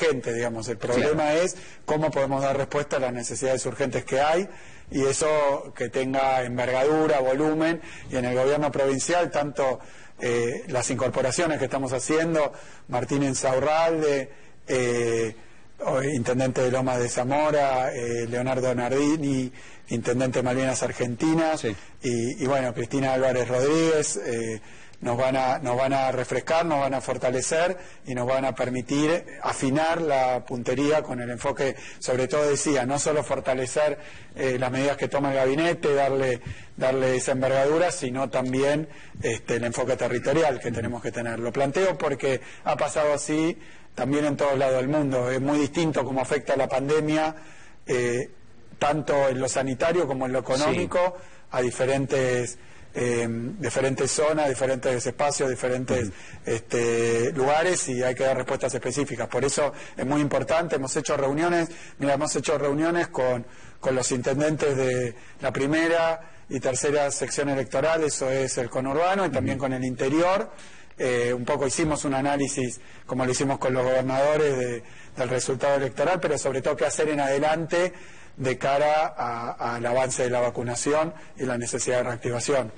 emergente, digamos. El problema es cómo podemos dar respuesta a las necesidades urgentes que hay y eso que tenga envergadura, volumen, y en el gobierno provincial, tanto eh, las incorporaciones que estamos haciendo, Martín Ensaurralde, eh, intendente de Loma de Zamora, eh, Leonardo Nardini, intendente de Malvinas Argentinas, y, bueno, Cristina Álvarez Rodríguez, nos van, a, nos van a refrescar, nos van a fortalecer y nos van a permitir afinar la puntería con el enfoque, sobre todo decía, no solo fortalecer eh, las medidas que toma el gabinete, darle, darle esa envergadura, sino también este, el enfoque territorial que tenemos que tener. Lo planteo porque ha pasado así también en todos lados del mundo. Es muy distinto cómo afecta la pandemia, eh, tanto en lo sanitario como en lo económico, a diferentes, eh, diferentes zonas, diferentes espacios, diferentes este, lugares y hay que dar respuestas específicas. Por eso es muy importante. Hemos hecho reuniones, mira, hemos hecho reuniones con, con los intendentes de la primera y tercera sección electoral, eso es el conurbano, y también con el interior. Eh, un poco hicimos un análisis, como lo hicimos con los gobernadores, del resultado electoral, pero sobre todo qué hacer en adelante de cara al avance de la vacunación y la necesidad de reactivación.